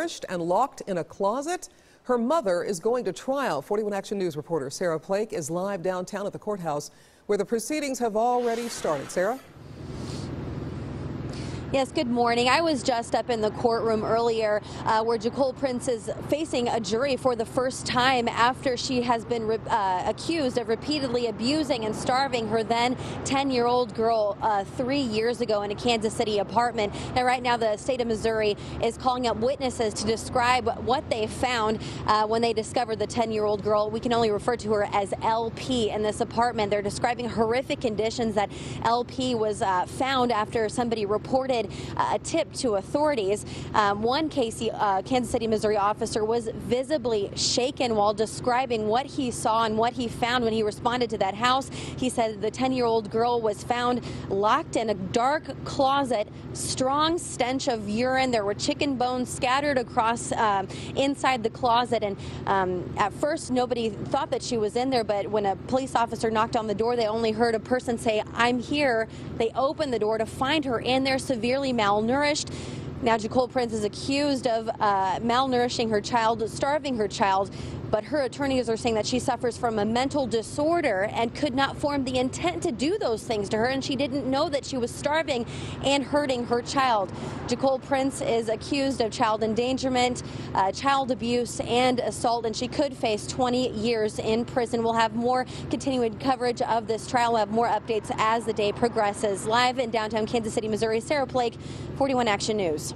malnourished and locked in a closet. Her mother is going to trial. 41 Action News reporter Sarah Plake is live downtown at the courthouse where the proceedings have already started. Sarah? Yes, good morning. I was just up in the courtroom earlier uh, where Jacole Prince is facing a jury for the first time after she has been uh, accused of repeatedly abusing and starving her then 10 year old girl uh, three years ago in a Kansas City apartment. And right now, the state of Missouri is calling up witnesses to describe what they found uh, when they discovered the 10 year old girl. We can only refer to her as LP in this apartment. They're describing horrific conditions that LP was uh, found after somebody reported uh, a tip to authorities. Um, one Casey, uh, Kansas City, Missouri officer was visibly shaken while describing what he saw and what he found when he responded to that house. He said the 10 year old girl was found locked in a dark closet, strong stench of urine. There were chicken bones scattered across um, inside the closet. And um, at first, nobody thought that she was in there, but when a police officer knocked on the door, they only heard a person say, I'm here. They opened the door to find her in there severely severely malnourished. Now, Jacole Prince is accused of uh, malnourishing her child, starving her child but her attorneys are saying that she suffers from a mental disorder and could not form the intent to do those things to her, and she didn't know that she was starving and hurting her child. Jacole Prince is accused of child endangerment, uh, child abuse, and assault, and she could face 20 years in prison. We'll have more continuing coverage of this trial. We'll have more updates as the day progresses. Live in downtown Kansas City, Missouri, Sarah Plake, 41 Action News.